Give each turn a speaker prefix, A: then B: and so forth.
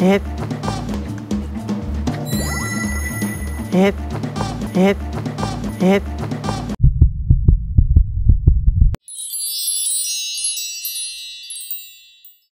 A: hit. Hit. Hit. Hit.